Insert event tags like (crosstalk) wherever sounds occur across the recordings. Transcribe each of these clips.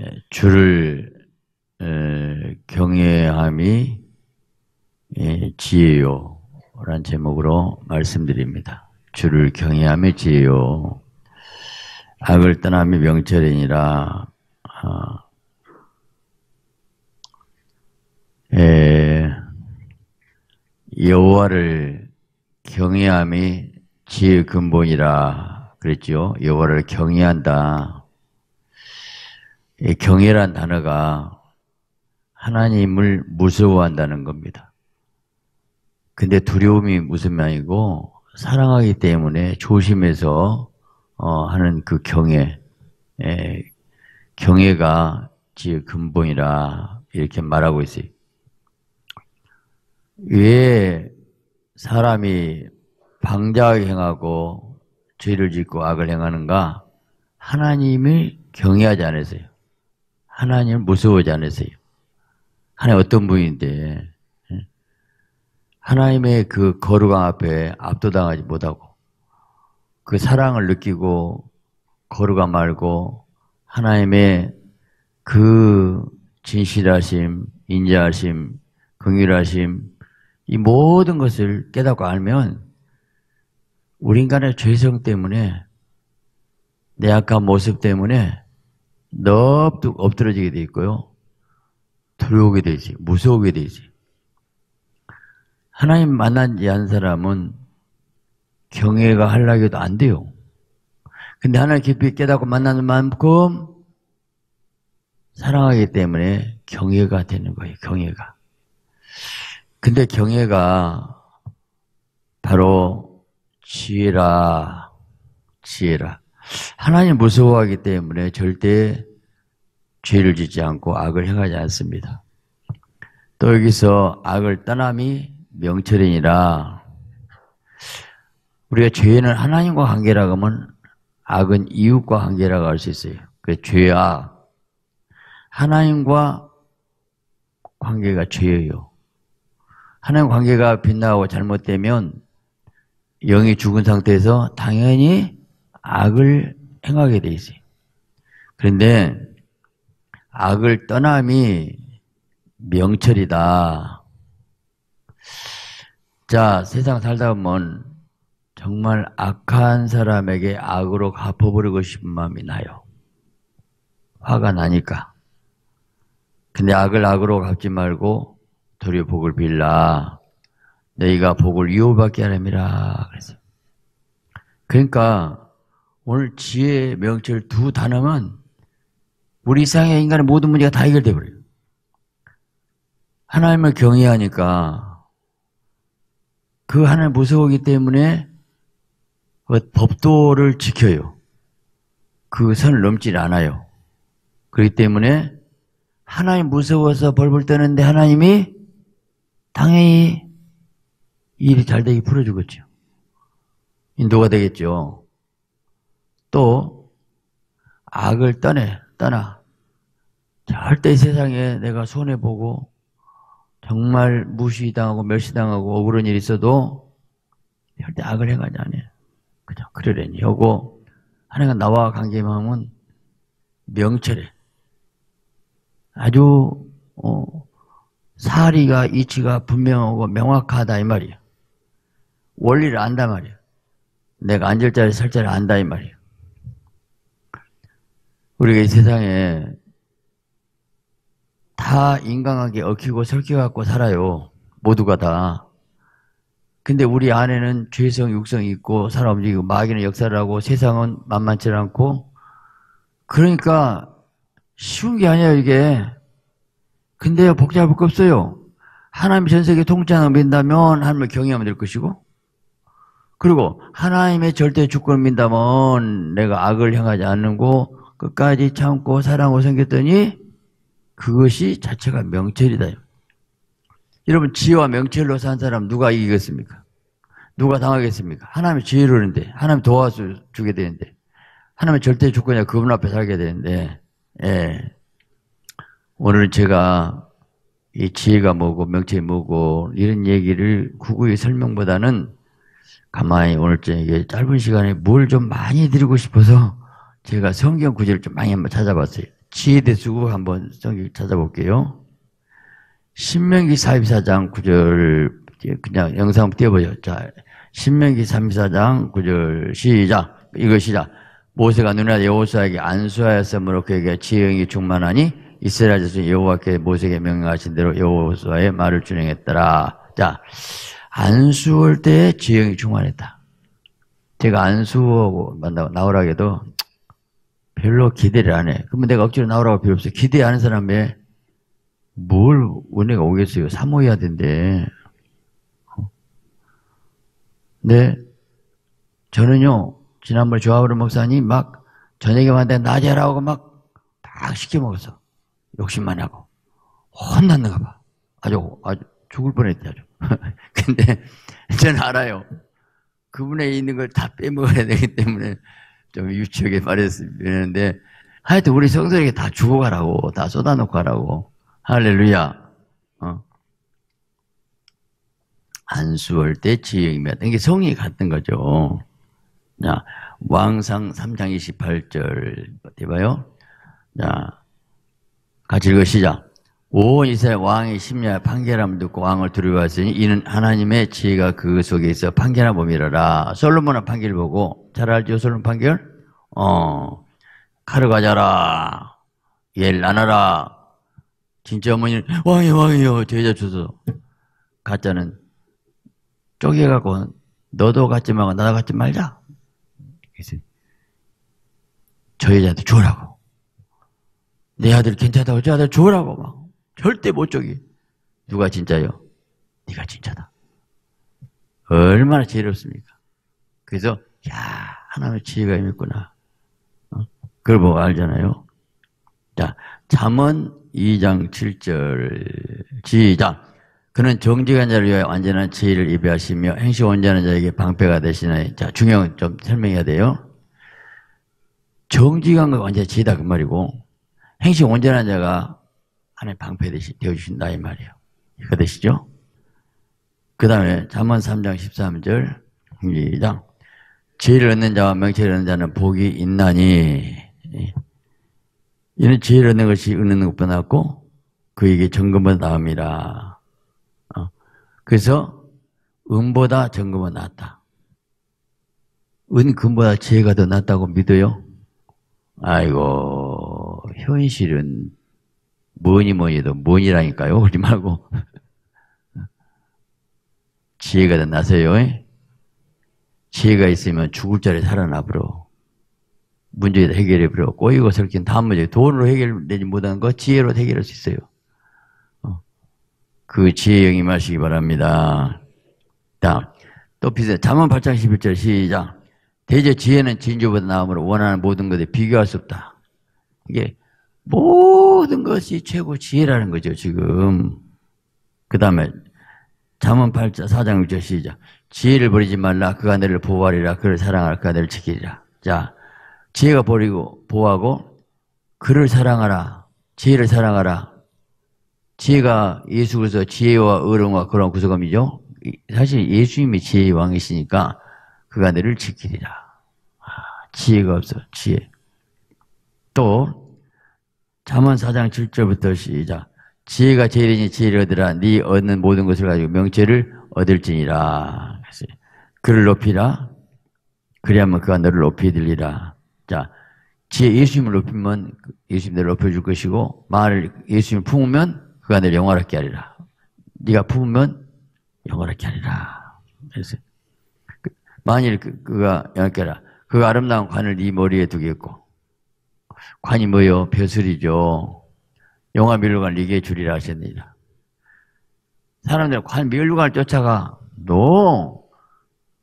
예, 주를 경외함이 예, 지혜요. 라는 제목으로 말씀드립니다. 주를 경외함이 지혜요. 악을 떠남이 명철이니라. 아, 에, 여호와를 경외함이 지혜의 근본이라 그랬죠. 여호와를 경외한다. 경외란 단어가 하나님을 무서워한다는 겁니다. 근데 두려움이 무슨 말이고 사랑하기 때문에 조심해서 어, 하는 그 경외, 에, 경외가 지의 근본이라 이렇게 말하고 있어요. 왜 사람이 방자하게 행하고 죄를 짓고 악을 행하는가? 하나님을 경외하지 않았어요. 하나님을 무서워하지 않았어요. 하나님 어떤 분인데 예? 하나님의 그 거룩함 앞에 압도당하지 못하고 그 사랑을 느끼고 거룩함 말고 하나님의 그 진실하심, 인자하심, 긍휼하심 이 모든 것을 깨닫고 알면 우리 인간의 죄성 때문에 내 악한 모습 때문에 넙죽 엎드러지게 돼 있고요. 두려우게 되지, 무서우게 되지. 하나님 만난 지한 사람은 경외가 하려고 해도 안 돼요. 근데 하나님 깊이 깨닫고 만나는 만큼 사랑하기 때문에 경외가 되는 거예요, 경외가. 근데 경외가 바로 지혜라, 지혜라. 하나님 무서워하기 때문에 절대 죄를 짓지 않고 악을 행하지 않습니다. 또 여기서 악을 떠남이 명철이니라. 우리가 죄는 하나님과 관계라고 하면 악은 이웃과 관계라고 할 수 있어요. 그 죄와 하나님과 관계가 죄예요. 하나님 관계가 빗나가고 잘못되면 영이 죽은 상태에서 당연히 악을 행하게 돼 있어요. 그런데 악을 떠남이 명철이다. 자, 세상 살다 보면 정말 악한 사람에게 악으로 갚아버리고 싶은 마음이 나요. 화가 나니까. 근데 악을 악으로 갚지 말고 도리어 복을 빌라. 너희가 복을 유혹받게 하람이라. 그랬어요. 그러니까 오늘 지혜, 명철 두 단어만 우리 이상의 인간의 모든 문제가 다 해결돼 버려요. 하나님을 경외하니까 그 하나님 무서우기 때문에 그 법도를 지켜요. 그 선을 넘지 않아요. 그렇기 때문에 하나님 무서워서 벌벌 떠는데 하나님이 당연히 일이 잘 되게 풀어주겠죠. 인도가 되겠죠. 또 악을 떠내 떠나 절대 세상에 내가 손해 보고 정말 무시당하고 멸시당하고 억울한 일이 있어도 절대 악을 행하지 않아요. 그죠? 그러려니 하고 하나가 나와 관계하면 명철해. 아주 어, 사리가 이치가 분명하고 명확하다 이 말이야. 원리를 안다 말이야. 내가 앉을 자리 설 자리 안다 이 말이야. 우리가 이 세상에 다 인간하게 얽히고 설켜갖고 살아요. 모두가 다. 근데 우리 안에는 죄성, 육성이 있고 살아 움직이고 마귀는 역사를 하고 세상은 만만치 않고 그러니까 쉬운 게 아니에요 이게. 근데요 복잡할 거 없어요. 하나님이 전 세계 통치하는 민다면 하나님을 경외하면 될 것이고 그리고 하나님의 절대 주권을 민다면 내가 악을 향하지 않는고 끝까지 참고 사랑하고 생겼더니 그것이 자체가 명철이다. 여러분 지혜와 명철로 산 사람 누가 이기겠습니까? 누가 당하겠습니까? 하나님의 지혜로는데 하나님 도와주게 되는데 하나님의 절대 주권이야 그분 앞에 살게 되는데 예. 오늘 제가 이 지혜가 뭐고 명철이 뭐고 이런 얘기를 구구히 설명보다는 가만히 오늘 저녁에 짧은 시간에 뭘 좀 많이 드리고 싶어서 제가 성경 구절을 좀 많이 한번 찾아봤어요. 지혜 대수고 한번 성경 찾아볼게요. 신명기 44장 9절 그냥 영상 띄워보죠. 자, 신명기 34장 9절 시작. 시작. 모세가 눈에 여호수아에게 안수하였으므로 그에게 지형이 충만하니 이스라엘 자손 여호와께 모세에게 명령하신 대로 여호수아의 말을 준행했더라. 자, 안수할 때 지형이 충만했다. 제가 안수하고 만나고 나오라 해도 별로 기대를 안 해. 그러면 내가 억지로 나오라고 필요 없어. 기대 하는 사람에 뭘 은혜가 오겠어요. 사모해야 된대. 네. 저는요, 지난번에 조합으로 목사님 막 저녁에 만데 낮에 하라고 막 막 시켜 먹었어. 욕심만 하고. 혼났는가 봐. 아주, 아주 죽을 뻔했대, 아주. (laughs) 근데 저는 알아요. 그분에 있는 걸 다 빼먹어야 되기 때문에 좀 유치하게 말했는데 하여튼 우리 성도에게 다 주고 가라고, 다 쏟아놓고 가라고. 할렐루야. 어. 안수할 때 지혜이며 이게 성이 같은 거죠. 자, 왕상 3장 28절 해봐요. 자, 같이 읽으시자. 온 이스라엘 왕의 심야에 판결함을 듣고 왕을 두려워하시니 이는 하나님의 지혜가 그 속에 있어 판결함 범이라라. 솔로몬은 판결 보고 잘 알죠? 솔로몬 판결? 어, 칼을 가져라. 얘를 나눠라. 진짜 어머니는 왕이 왕이요 제자 주소 가짜는 쪼개갖고 너도 갖지 말고 나도 갖지 말자 그래서 저 여자한테 주라고 내 아들 괜찮다고 저 아들 주라고 막 절대 못 쪼개 누가 진짜요? 네가 진짜다 얼마나 지혜롭습니까? 그래서 야 하나님의 지혜가 있구나. 어? 그걸 보고 알잖아요. 자 잠언 2장 7절 시작. 그는 정직한 자를 위하여 완전한 지혜를 예배하시며 행시 온전한 자에게 방패가 되시나니 자 중요한 좀 설명해야 돼요. 정직한 건 완전 지혜다 그 말이고 행시 온전한 자가 하나님 방패 되어 주신다 이 말이에요. 이거 되시죠? 그 다음에 잠언 3장 13절 시작 지혜를 얻는 자와 명체를 얻는 자는 복이 있나니 이는 지혜를 얻는 것이 얻는 것보다 낫고 그에게 정금보다 나음이라. 어. 그래서 은보다 정금은 낫다. 은 금보다 지혜가 더 낫다고 믿어요? 아이고 현실은 뭐니 뭐니 도 뭐니라니까요. 그러지 말고 (laughs) 지혜가 더 나세요. 지혜가 있으면 죽을 자리 살아나 버려. 문제를 해결해 버려. 꼬이고 설킨 다음 문제. 돈으로 해결되지 못하는 거 지혜로 해결할 수 있어요. 어. 그 지혜 영이 마시기 바랍니다. 자, 또 비슷해. 잠언 8장 11절 시작. 대제 지혜는 진주보다 나음으로 원하는 모든 것에 비교할 수 없다. 이게 모든 것이 최고 지혜라는 거죠, 지금. 그 다음에 잠언 8장 4장 6절 시작. 지혜를 버리지 말라. 그가 너를 보호하리라. 그를 사랑하라. 그가 너를 지키리라. 자, 지혜가 버리고 보호하고 그를 사랑하라. 지혜를 사랑하라. 지혜가 예수 그래서 지혜와 의로움과 그런 구속함이죠. 사실 예수님이 지혜의 왕이시니까 그가 너를 지키리라. 아, 지혜가 없어. 지혜. 또 잠언 4장 7절부터 시작. 지혜가 제일이니 지혜를 얻으라. 네 얻는 모든 것을 가지고 명체를 얻을지니라. 그를 높이라. 그리하면 그가 너를 높이 들리라. 자, 지혜 예수님을 높이면 예수님을 높여줄 것이고 말을 예수님을 품으면 그가 내 영원하게 하리라. 네가 품으면 영원하게 하리라. 그래서 그, 만일 그, 그가 영원하게 하라. 그 아름다운 관을 네 머리에 두겠고 관이 뭐요? 벼슬이죠. 영화 멸류관 네게 주리라 하셨느니라. 사람들 관 멸류관을 쫓아가. 너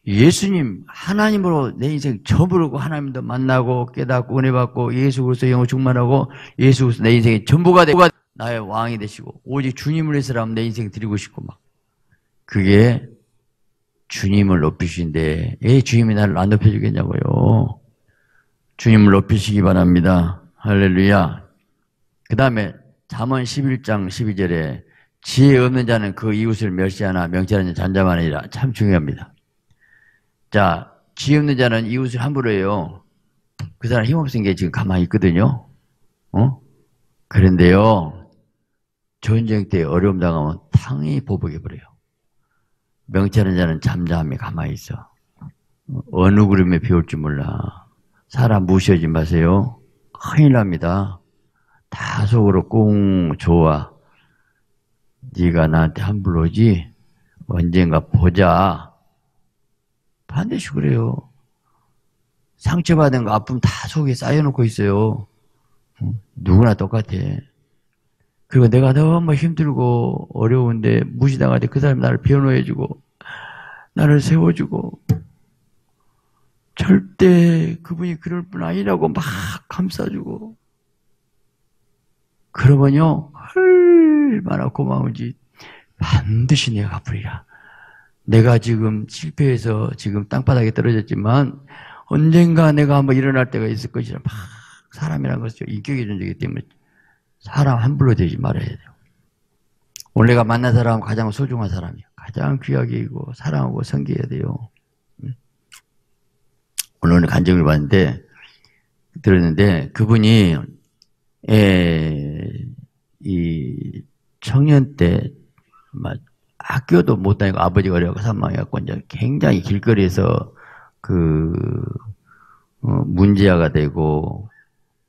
예수님 하나님으로 내 인생 접으르고 하나님도 만나고 깨닫고 은혜 받고 예수 그리스도 영을 충만하고 예수 그리스도 내 인생의 전부가 되고 나의 왕이 되시고 오직 주님을 위해서라면 내 인생 드리고 싶고 막. 그게 주님을 높이신데 왜 주님이 나를 안 높여주겠냐고요. 주님을 높이시기 바랍니다. 할렐루야. 그 다음에 잠언 11장 12절에 지혜 없는 자는 그 이웃을 멸시하나 명철하는 잔자만이라 참 중요합니다 자, 지혜 없는 자는 이웃을 함부로 해요. 그 사람 힘없은 게 지금 가만히 있거든요. 어? 그런데요, 전쟁 때 어려움 당하면 탕이 보복해 버려요. 명찰한 자는 잠잠히 가만히 있어. 어느 그림에 비올지 몰라. 사람 무시하지 마세요. 큰일 납니다. 다 속으로 꿍 좋아. 네가 나한테 함부로 오지? 언젠가 보자. 반드시 그래요. 상처받은 거 아픔 다 속에 쌓여놓고 있어요. 누구나 똑같아. 그리고 내가 너무 힘들고 어려운데 무시당할 때 그 사람이 나를 변호해주고 나를 세워주고 절대 그분이 그럴 분 아니라고 막 감싸주고 그러면요 얼마나 고마운지 반드시 내가 갚으리라. 내가 지금 실패해서 지금 땅바닥에 떨어졌지만 언젠가 내가 한번 일어날 때가 있을 것이라 막 사람이라는 것은 인격의 존재이기 때문에 사람 함부로 되지 말아야 돼요. 오늘 내가 만난 사람은 가장 소중한 사람이야. 가장 귀하게 이고 사랑하고 섬겨야 돼요. 오늘 간증을 봤는데 들었는데 그분이 에, 이 청년 때 학교도 못 다니고 아버지가 어려고 사망해갖고 이제 굉장히 길거리에서 그 어, 문제아가 되고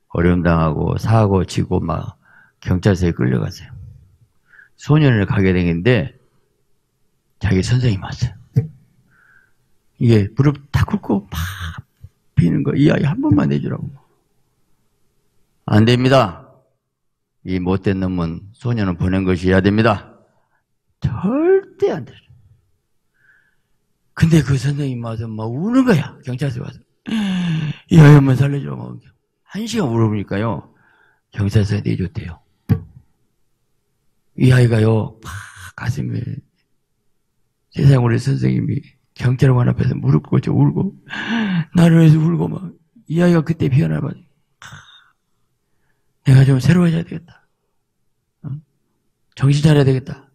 어려움 당하고 사고 치고 막 경찰서에 끌려갔어요. 소년을 가게 되는데 자기 선생님 왔어요. 이게 무릎 탁 꿇고 막 비는 거 이 아이 한 번만 내주라고. 안 됩니다. 이 못된 놈은 소년을 보낸 것이 해야 됩니다. 절대 안 되죠. 근데 그 선생님 와서 막 우는 거야. 경찰서에 와서. 이 아이 한번 살려줘. 막. 한 시간 물어보니까요. 경찰서에 내줬대요. 이 아이가요, 막 가슴에 세상 우리 선생님이 경찰관 앞에서 무릎 꿇고 울고 나를 위해서 울고 막 이 아이가 그때 피어나봐 내가 좀 새로워져야 되겠다. 어? 정신 차려야 되겠다.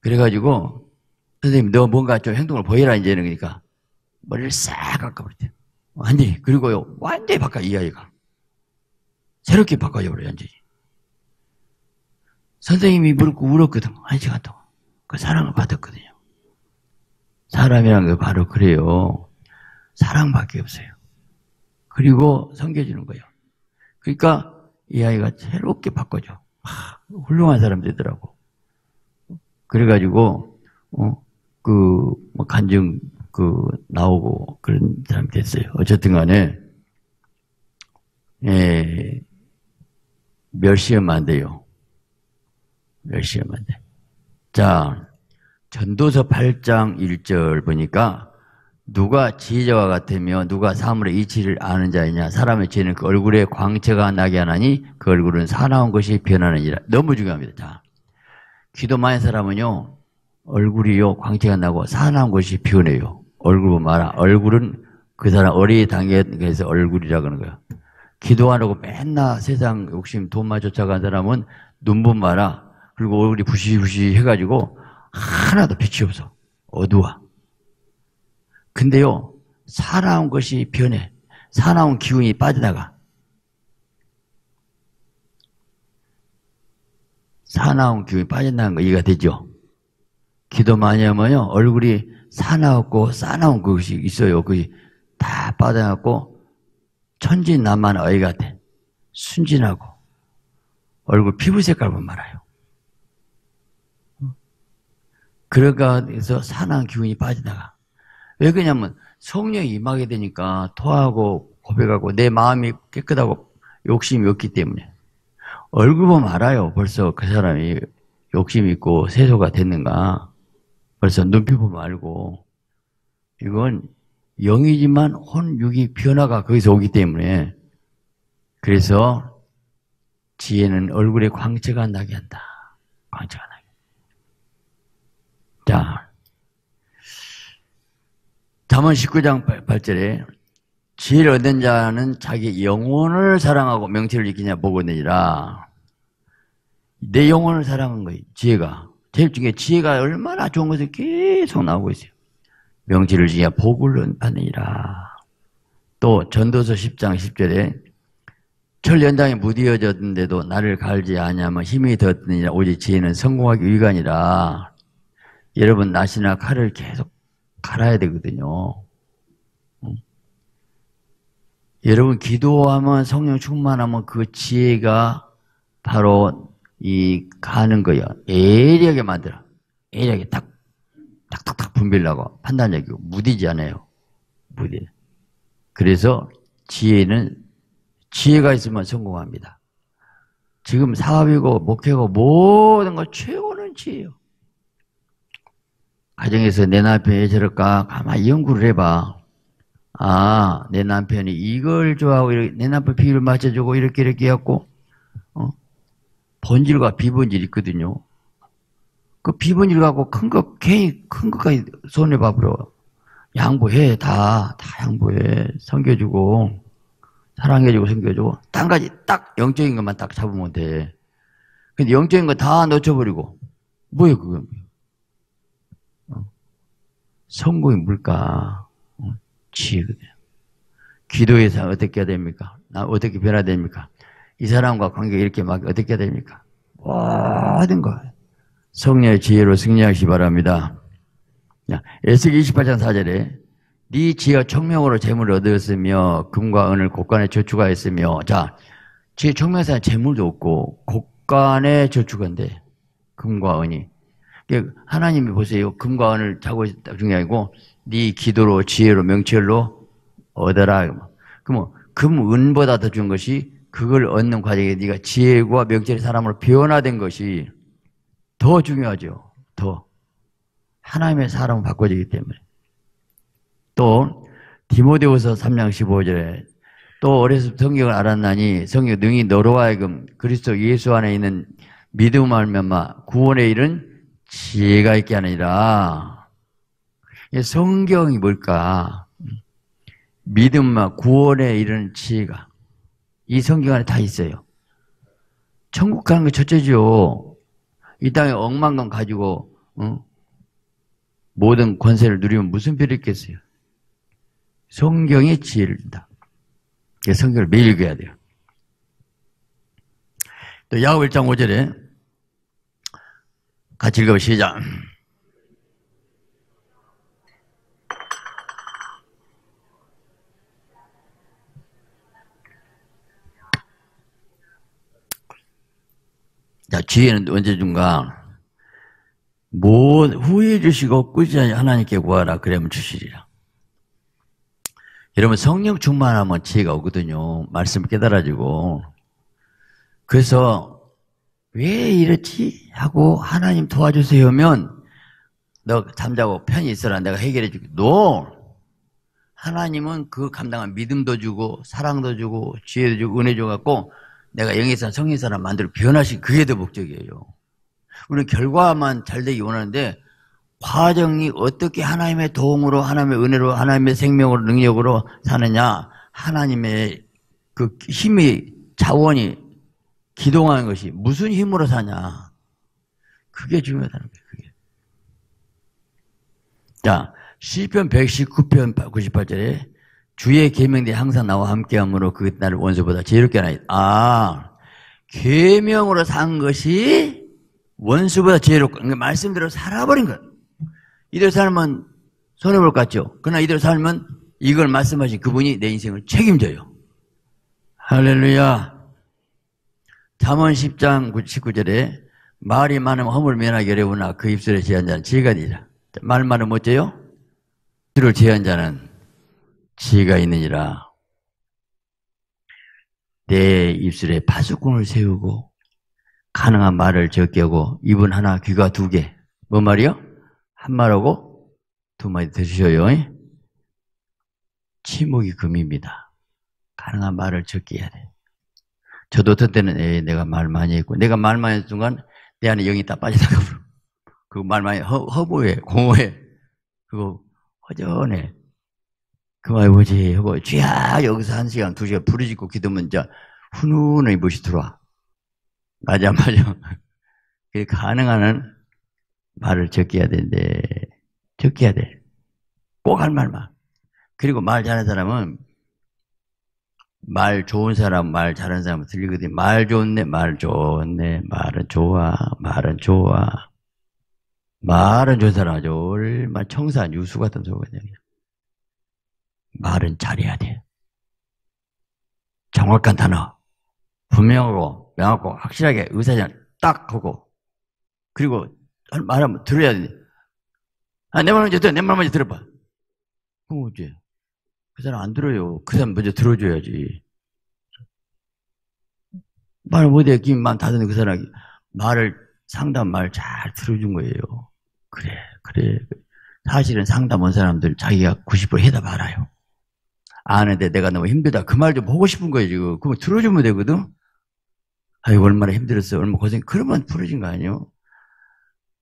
그래가지고 선생님 너 뭔가 좀 행동을 보여라 이제는 그러니까 머리를 싹 깎아버렸대요. 완전히 그리고요 완전히 바꿔 이 아이가 새롭게 바꿔줘 버려 완전히. 선생님이 무릎 울었거든 한 시간 동안 그 사랑을 받았거든요. 사람이란 게 바로 그래요. 사랑밖에 없어요. 그리고 섬겨주는 거예요. 그러니까 이 아이가 새롭게 바꿔줘. 하, 훌륭한 사람 되더라고. 그래가지고 어, 그, 뭐, 간증, 그, 나오고, 그런 사람이 됐어요. 어쨌든 간에, 예, 몇 시에만 안 돼요. 몇 시에만 안 돼. 자, 전도서 8장 1절 보니까, 누가 지혜자와 같으며 누가 사물의 이치를 아는 자이냐 사람의 죄는 그 얼굴에 광채가 나게 하나니 그 얼굴은 사나운 것이 변하느니라 너무 중요합니다 자 기도 많은 사람은요 얼굴이요 광채가 나고 사나운 것이 변해요. 얼굴 보면 알아. 얼굴은 그 사람 어리 단계에서 얼굴이라 그러는 거야. 기도 안 하고 맨날 세상 욕심 돈만 쫓아간 사람은 눈 보면 알아. 그리고 얼굴이 부시부시 해가지고 하나도 빛이 없어. 어두워. 근데요, 사나운 것이 변해. 사나운 기운이 빠져나가. 사나운 기운이 빠져나간 거 이해가 되죠? 기도 많이 하면요, 얼굴이 사나웠고 싸나운 것이 있어요. 그것이 다 빠져나갔고, 천진난만 어이 같아. 순진하고, 얼굴 피부 색깔 보면 말아요. 그러니까 해서 사나운 기운이 빠져나가. 왜 그러냐면, 성령이 임하게 되니까 토하고 고백하고 내 마음이 깨끗하고 욕심이 없기 때문에. 얼굴 보면 알아요. 벌써 그 사람이 욕심이 있고 세소가 됐는가. 그래서 눈빛 보면 알고 이건 영이지만 혼육이 변화가 거기서 오기 때문에 그래서 지혜는 얼굴에 광채가 나게 한다. 광채가 나게. 자, 잠언 19장 8절에 지혜를 얻은 자는 자기 영혼을 사랑하고 명체를 지키냐 보고 내니라. 내 영혼을 사랑한 거예요. 지혜가. 제일 중에 지혜가 얼마나 좋은 것을 계속 나오고 있어요. 명지를 지야 복을 받느니라. 또 전도서 10장 10절에 철 연장에 무디어졌는데도 나를 갈지 아니하면 힘이 더느니라 오직 지혜는 성공하기 위간이라 여러분 낫이나 칼을 계속 갈아야 되거든요. 여러분 기도하면 성령 충만하면 그 지혜가 바로 이 가는 거예요. 예리하게 만들어. 예리하게 딱 탁탁탁 분별하고 판단력이고 무디지 않아요. 무디. 그래서 지혜는 지혜가 있으면 성공합니다. 지금 사업이고 목회고 모든 거 최고는 지혜요. 가정에서 내 남편이 저럴까 가만히 연구를 해봐. 아, 내 남편이 이걸 좋아하고 내 남편 비율을 맞춰주고 이렇게 이렇게 해갖고 어? 본질과 비본질이 있거든요. 그 비본질 갖고 큰 거, 괜히 큰 것까지 손해 봐버려. 양보해, 다, 다 양보해. 섬겨주고, 사랑해주고, 섬겨주고, 딴 가지 딱 영적인 것만 딱 잡으면 돼. 근데 영적인 거 다 놓쳐버리고, 뭐야, 그건. 어? 성공이 뭘까? 어? 지혜거든. 기도에서 어떻게 해야 됩니까? 나 어떻게 변해야 됩니까? 이 사람과 관계 이렇게 막 어떻게 해야 됩니까? 모든 거. 성령의 지혜로 승리하시 기 바랍니다. 에스기 28장 4절에 네 지혜와 청명으로 재물을 얻었으며 금과 은을 곳간에 저축하였으며 자 지혜 청명에서 재물도 없고 곳간에 저축한데 금과 은이 하나님이 보세요 금과 은을 자고 있다 중요 아니고 네 기도로 지혜로 명철로 얻어라 그러면 금 은보다 더 준 것이 그걸 얻는 과정에 네가 지혜와 명철의 사람으로 변화된 것이 더 중요하죠. 더. 하나님의 사람을 바꿔지기 때문에. 또 디모데후서 3장 15절에 또 어려서 성경을 알았나니 성경 능히 너로 하여금 그리스도 예수 안에 있는 믿음 알면마 구원의 일은 지혜가 있게 하느니라. 성경이 뭘까? 믿음과 구원에 이르는 지혜가 이 성경 안에 다 있어요. 천국 가는 게 첫째죠. 이 땅에 억만 건 가지고 어? 모든 권세를 누리면 무슨 필요 있겠어요? 성경의 지혜를 준다. 성경을 매일 읽어야 돼요. 또 야곱 1장 5절에 같이 읽어보 시작. 자, 지혜는 언제 준가? 뭐, 후회 주시고 꾸준히 하나님께 구하라. 그러면 주시리라. 여러분, 성령 충만하면 지혜가 오거든요. 말씀 깨달아지고. 그래서, 왜 이렇지? 하고, 하나님 도와주세요 하면, 너 잠자고 편히 있어라. 내가 해결해 줄게. 너! 하나님은 그 감당한 믿음도 주고, 사랑도 주고, 지혜도 주고, 은혜 줘갖고, 내가 영의사, 성의사람 만들어 변화시 그게 더 목적이에요. 우리는 결과만 잘 되기 원하는데 과정이 어떻게 하나님의 도움으로 하나님의 은혜로 하나님의 생명으로 능력으로 사느냐 하나님의 그 힘이 자원이 기동하는 것이 무슨 힘으로 사냐? 그게 중요하다는 거예요. 그게. 자 시편 119편 98절에 주의 계명들이 항상 나와 함께함으로 그 나를 원수보다 지혜롭게 하나니 아 계명으로 산 것이 원수보다 지혜롭고 그러니까 말씀대로 살아버린 것. 이대로 살면 손해 볼 것 같죠? 그러나 이대로 살면 이걸 말씀하신 그분이 내 인생을 책임져요. 할렐루야 잠언 10장 19절에 말이 많으면 허물 면하기 어려우나 그 입술에 제한 자는 지혜가 되라 말 많으면 어째요? 입술을 제한 자는 지혜가 있느니라. 내 입술에 파수꾼을 세우고 가능한 말을 적게 하고 입은 하나 귀가 두 개. 뭔 말이요? 한 말하고 두 마디 드셔요. 침묵이 금입니다. 가능한 말을 적게 해야 돼. 저도 어떤 때는 에이, 내가 말 많이 했고 내가 말 많이 했는 순간 내 안에 영이 딱 빠져나가 버려. 그말 많이 허, 허무해 공허해 그거 허전해. 그말 뭐지? 하고 쥐야 여기서 한 시간 두 시간 부르짖고 기도면 이제 훈훈하게 무이 들어와. 맞아 맞아. (laughs) 그 가능한 말을 적게 해야 되는데 적게 해야 돼 꼭 할 말만. 그리고 말 잘하는 사람은 말 좋은 사람, 말 잘하는 사람 들리거든요. 말 좋네, 말 좋네, 말은 좋아, 말은 좋아. 말은 좋은 사람 아주 얼마나 청산 유수 같은 소거든요. 말은 잘해야 돼. 정확한 단어. 분명하고, 명확하고, 확실하게 의사전 딱 하고, 그리고 말하면 들어야 돼. 아, 내 말 먼저 들어, 내 말 먼저 들어봐. 그럼 어째? 그 사람 안 들어요. 그 사람 먼저 들어줘야지. 말 못해, 김만 닫는 그 사람이 말을, 상담 말 잘 들어준 거예요. 그래, 그래. 사실은 상담 온 사람들 자기가 90% 해답 알아요. 아는데 내가 너무 힘들다. 그 말 좀 보고 싶은 거예요, 지금. 그거 들어주면 되거든? 아이고, 얼마나 힘들었어. 얼마나 고생. 그러면 풀어진 거 아니에요?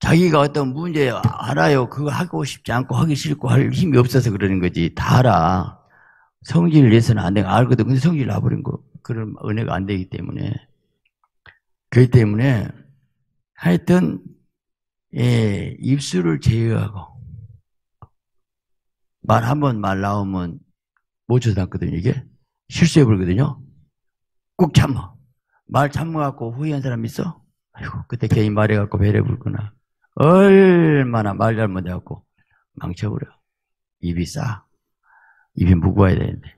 자기가 어떤 문제 알아요. 그거 하고 싶지 않고 하기 싫고 할 힘이 없어서 그러는 거지. 다 알아. 성질을 내서는 안 돼. 알거든. 근데 성질 나버린 거. 그런 은혜가 안 되기 때문에. 그렇기 때문에 하여튼, 예, 입술을 제어하고 말 한 번 말 나오면 못 쳐담거든요, 이게. 실수해 버리거든요. 꼭 참아. 말 참아갖고 후회한 사람 있어? 아이고, 그때 괜히 말해갖고 배려불구나. 얼마나 말 잘못해갖고 망쳐버려. 입이 싸. 입이 무거워야 되는데.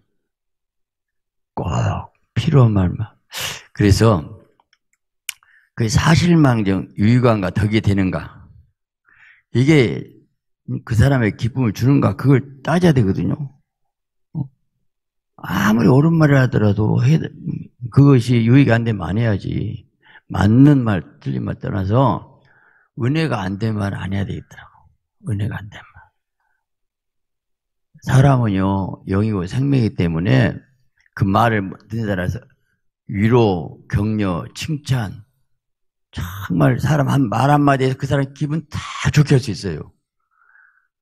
꼭 필요한 말만. 그래서 그 사실망정 유의관과 덕이 되는가. 이게 그 사람의 기쁨을 주는가 그걸 따져야 되거든요. 어? 아무리 옳은 말을 하더라도 그것이 유의가 안 되면 안 해야지. 맞는 말, 틀린 말 떠나서 은혜가 안 되면 안 해야 되겠더라고. 은혜가 안 되면. 사람은요, 영이고 생명이기 때문에 그 말을 듣는 따라서 위로, 격려, 칭찬, 정말 사람 한 말 한마디에서 그 사람 기분 다 좋게 할 수 있어요.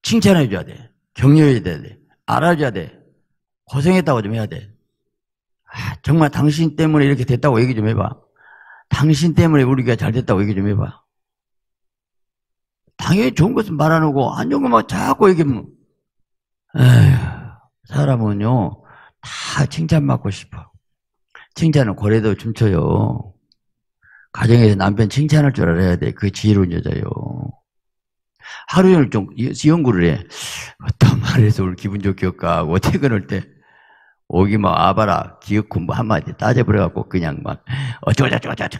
칭찬해줘야 돼. 격려해줘야 돼. 알아줘야 돼. 고생했다고 좀 해야 돼. 아, 정말 당신 때문에 이렇게 됐다고 얘기 좀 해봐. 당신 때문에 우리가 잘 됐다고 얘기 좀 해봐. 당연히 좋은 것은 말 안 하고 안 좋은 것만 자꾸 얘기하면 에휴, 사람은요 다 칭찬받고 싶어. 칭찬은 고래도 춤춰요. 가정에서 남편 칭찬할 줄 알아야 돼. 그 지혜로운 여자요. 하루 종일 좀 연구를 해. 어떤 말해서 오늘 기분 좋게 할까 하고 (laughs) 퇴근할 때 오기 막 아바라 기억 공부 한마디 따져버려갖고 그냥 막 어쩌고저쩌고저쩌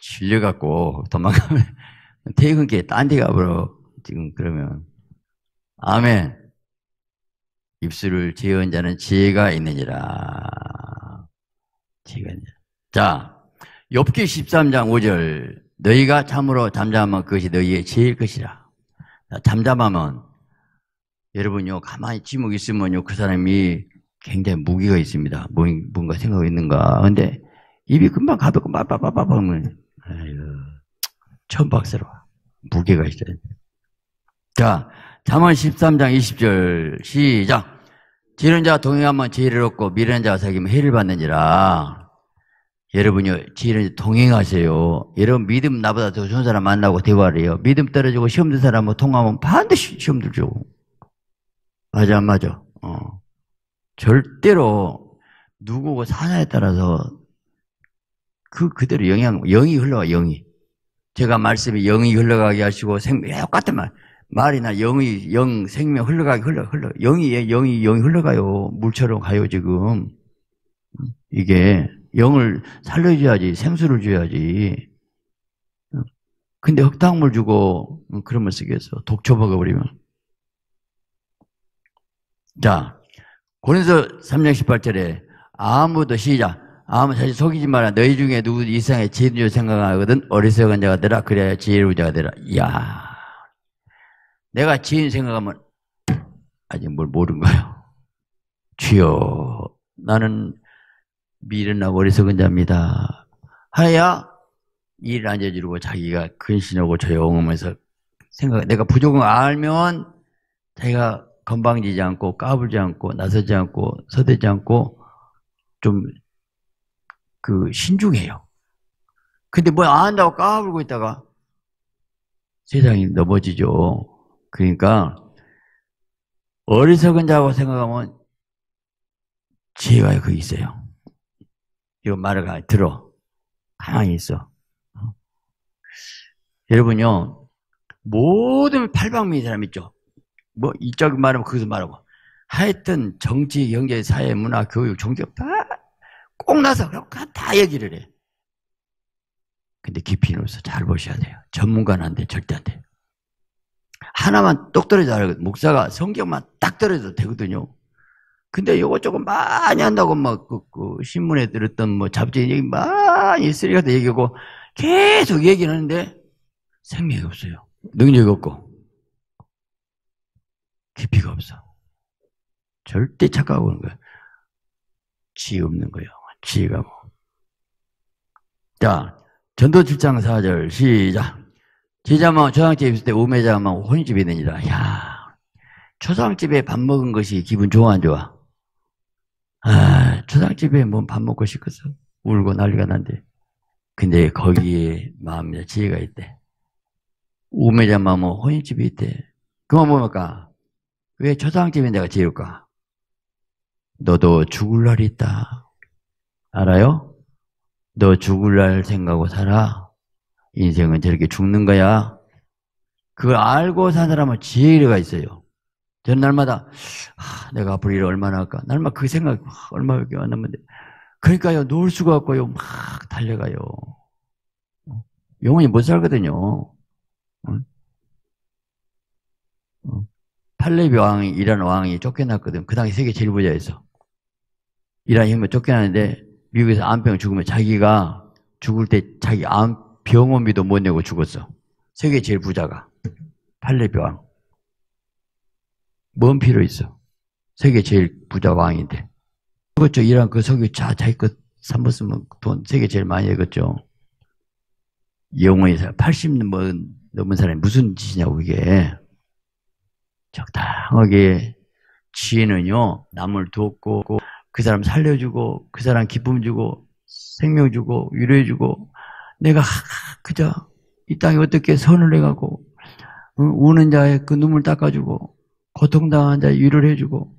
질려갖고 도망가면 (laughs) 퇴근기에 딴 데 가버려 지금 그러면 아멘 입술을 지은 자는 지혜가 있느니라 지혜가 있느니라 자 욥기 13장 5절 너희가 참으로 잠잠하면 그것이 너희의 제일 것이라 잠잠하면 여러분요, 가만히 지목 있으면요, 그 사람이 굉장히 무기가 있습니다. 뭔가 생각하고 있는가. 근데 입이 금방 가볍고 빠빠빠빠 하면, 천박스러워. 무게가 있어야 돼. 자, 잠언 13장 20절, 시작. 지른 자가 동행하면 지혜를 얻고 미련한 자가 사귀면 해를 받느니라. 여러분요, 지혜는 동행하세요. 여러분 믿음 나보다 더 좋은 사람 만나고 대화를 해요. 믿음 떨어지고 시험 든 사람하고 통하면 반드시 시험 들죠. 맞아, 안 맞아? 어. 절대로 누구고 사냐에 따라서 그 그대로 영향, 영이 흘러가, 영이. 제가 말씀이 영이 흘러가게 하시고 생명, 똑같은 말. 말이나 영의, 영, 생명 흘러가게 흘러, 흘러. 영이, 영이, 영이 흘러가요. 물처럼 가요, 지금. 이게 영을 살려줘야지, 생수를 줘야지. 근데 흙탕물 주고 그러면 쓰겠어. 독초 먹어버리면. 자, 고린서 3장 18절에 아무도 시작. 아무 사실 속이지 마라. 너희 중에 누구 이상의 지혜를 생각하거든 어리석은 자가 되라. 그래야 지혜로운 자가 되라. 이야. 내가 지혜 생각하면 아직 뭘 거예요. 주여, 나는 미련하고 어리석은 자입니다. 하야 일을 앉아주고 자기가 근신하고 조용하면서 생각, 내가 부족을 알면 자기가 건방지지 않고 까불지 않고 나서지 않고 서대지 않고 좀 그 신중해요. 근데 뭐안 한다고 까불고 있다가 세상이 넘어지죠. 그러니까 어리석은 자고 생각하면 지혜가 거기 있어요. 이거 말을 가 들어. 가만히 있어. 어? 여러분요, 모든 팔방미인 사람 있죠? 뭐, 이쪽 말하면 거기서 말하고. 하여튼, 정치, 경제, 사회, 문화, 교육, 종교, 다, 꼭 나서, 다 얘기를 해. 근데 깊이는 없어. 잘 보셔야 돼요. 전문가는 안 돼. 절대 안 돼. 하나만 똑 떨어져 알거든. 목사가 성경만 딱 떨어져도 되거든요. 근데 요거 조금 많이 한다고 막, 그, 그 신문에 들었던 뭐 잡지 얘기 많이 쓰리가 얘기하고 계속 얘기를 하는데 생명이 없어요. 능력이 없고. 깊이가 없어. 절대 착각하고 오는 거야. 지혜 없는 거예요. 지혜가 뭐. 자, 전도 7장 4절 시작. 제자만 초상집에 있을 때 우매자만 혼인집에 되니라. 야 초상집에 밥 먹은 것이 기분 좋아 안 좋아? 아, 초상집에 뭐 밥 먹고 싶겠어? 울고 난리가 난데. 근데 거기에 마음에 지혜가 있대. 우매자만 뭐 혼인집이 있대. 그만 뭡니까? 왜 초상집에 내가 지을까? 너도 죽을 날이 있다. 알아요? 너 죽을 날 생각하고 살아. 인생은 저렇게 죽는 거야. 그걸 알고 사는 사람은 지혜가 있어요. 저는 날마다 아, 내가 앞으로 일을 얼마나 할까? 날마다 그 생각 아, 얼마밖에 안 남는데 그러니까요 놓을 수가 없고요 막 달려가요. 어? 영원히 못 살거든요. 어? 어? 팔레비 왕이 이란 왕이 쫓겨났거든. 그 당시 세계 제일 부자였어. 이란 힘을 쫓겨났는데 미국에서 암병 죽으면 자기가 죽을 때 자기 암 병원비도 못 내고 죽었어. 세계 제일 부자가. 팔레비 왕. 뭔 필요 있어? 세계 제일 부자 왕인데. 그렇죠. 이란 그 석유 자, 자기 것 삼번 쓰면 돈 세계 제일 많이 되겠죠. 영원히 80 넘은, 넘은 사람이 무슨 짓이냐고, 이게. 적당하게 지혜는요, 남을 돕고, 그 사람 살려주고, 그 사람 기쁨 주고, 생명 주고, 위로해 주고, 내가 그저 이 땅에 어떻게 선을 해가고, 우는 자의 그 눈물 닦아주고, 고통당한 자 위로를 해주고,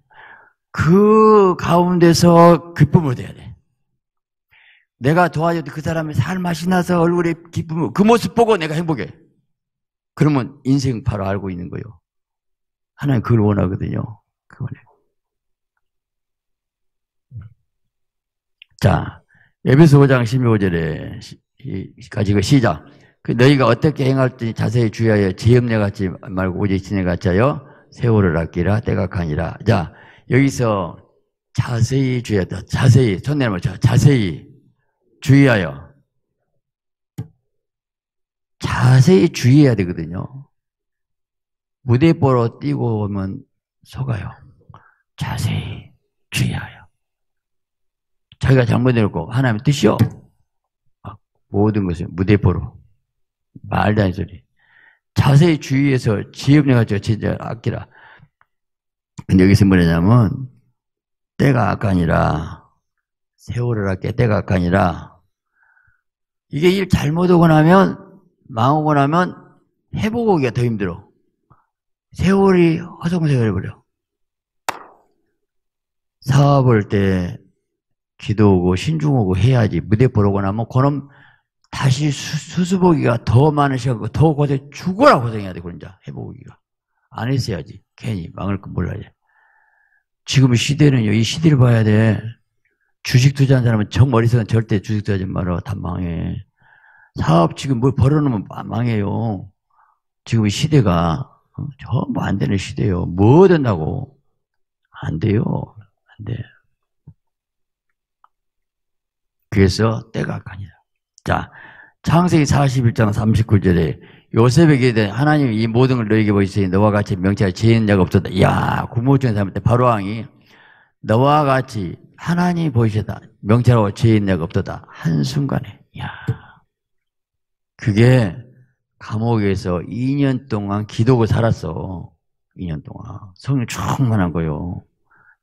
그 가운데서 기쁨을 얻어야 돼. 내가 도와줘도 그 사람의 살맛이 나서 얼굴에 기쁨을, 그 모습 보고 내가 행복해. 그러면 인생 바로 알고 있는 거예요. 하나님 그걸 원하거든요. 그거네. 자, 에베소 5장 12절에 가지고 시작. 그 너희가 어떻게 행할지 자세히 주의하여 지엄내 같지 말고 오직 지내 같이 하여 세월을 아끼라 때가 가니라. 자, 여기서 자세히 주의하다. 자세히, 손 내밀어 자세히 주의하여. 자세히 주의해야 되거든요. 무대 보러 뛰고 오면 속아요. 자세히 주의하여. 자기가 잘못했고 하나님 뜻이요. 모든 것을 무대 보러. 말도 안 소리. 자세히 주의해서 지엽내가지고 진짜 아끼라. 근데 여기서 뭐냐면 때가 아까니라 세월을 아껴 때가 아까니라 이게 일 잘못하고 나면 망하고 나면 회복하기가 더 힘들어. 세월이 허송세월해버려. 사업을 때 기도하고 신중하고 해야지 무대 보러고 나면 그놈 다시 수, 수보기가 더 많으셔고 더 고생 죽어라 고생해야 돼 그런 자 해보기가. 안 했어야지. 괜히 망할 거 몰라야 돼. 지금 시대는요 이 시대를 봐야 돼. 주식 투자한 사람은 정 머릿속은 절대 주식 투자하지 말아 다 망해. 사업 지금 뭘 벌어놓으면 망해요. 지금 이 시대가 어, 전부 안 되는 시대예요. 뭐 된다고? 안 돼요. 안 돼. 그래서 때가 아니라 자, 창세기 41장 39절에 요셉에게 대해 하나님이 이 모든 걸 너에게 보이시니 너와 같이 명체가 죄인 자가 없었다. 이야, 구모주는 사람 때 바로 왕이 너와 같이 하나님이 보이셨다. 명체라고 죄인 자가 없었다. 한순간에. 이야. 그게 감옥에서 2년 동안 기도고 살았어. 2년 동안. 성령 충만한 거요.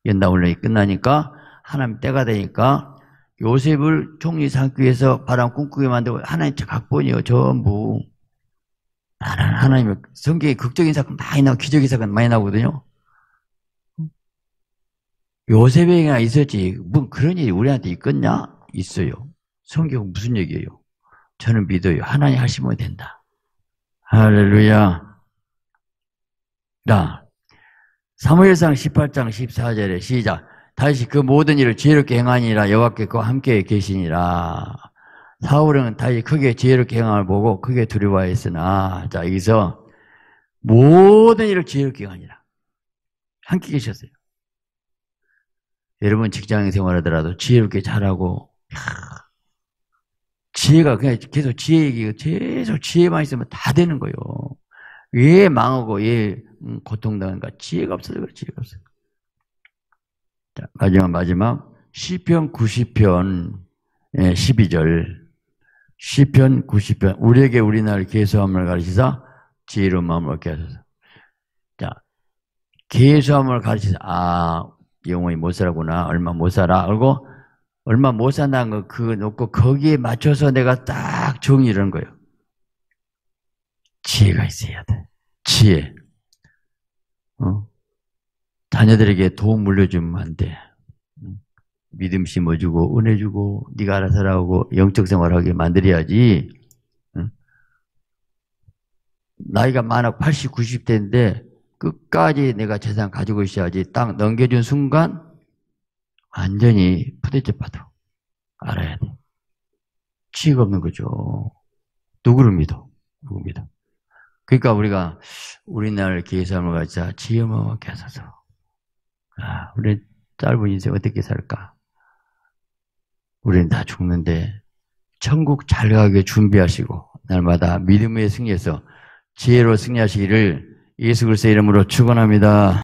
연다 훈련이 끝나니까 하나님 때가 되니까 요셉을 총리 삼기 위해서 바람 꿈꾸게 만들고 하나님 각본이요 전부 하나님 성경에 극적인 사건 많이 나고 기적인 사건 많이 나오거든요. 요셉에게나 있었지. 뭐 그런 일이 우리한테 있겠냐? 있어요. 성경 무슨 얘기예요? 저는 믿어요. 하나님 하시면 된다. 할렐루야. 자, 사무엘상 18장 14절에 시작. 다시 그 모든 일을 지혜롭게 행하니라 여호와께 그와 함께 계시니라. 사울은 다시 크게 지혜롭게 행함을 보고 크게 두려워했으나 자 여기서 모든 일을 지혜롭게 행하니라. 함께 계셨어요. 여러분 직장 생활하더라도 지혜롭게 잘하고 지혜가 그냥 계속 지혜 얘기 계속 지혜만 있으면 다 되는 거예요. 왜 망하고 왜 음, 고통당한가? 지혜가 없어서 그래 지혜가 없어. 자, 마지막 마지막 시편 90편 12절 시편 90편 우리에게 우리나라를 계수함을 가르치사 지혜로운 마음을 얻게 하소서. 자, 계수함을 가르치사 아 영원히 못 살아구나 얼마 못 살아 알고 얼마 못 산다는 거 그거 놓고 거기에 맞춰서 내가 딱 정의를 한 거예요. 지혜가 있어야 돼. 지혜. 어? 자녀들에게 도움 물려주면 안 돼. 믿음 심어주고 은혜 주고 네가 알아서 하고 영적 생활하게 만들어야지. 응? 나이가 많아 80, 90대인데 끝까지 내가 재산 가지고 있어야지 딱 넘겨준 순간 완전히 푸대접 받아. 알아야 돼. 지혜가 없는 거죠. 누구를 믿어? 누구 믿어? 그러니까 우리가 우리나라를 계산을 가자 지혜만 하소서. 아, 우리 짧은 인생 어떻게 살까? 우리는 다 죽는데 천국 잘 가게 준비하시고 날마다 믿음의 승리에서 지혜로 승리하시기를 예수 그리스도의 이름으로 축원합니다.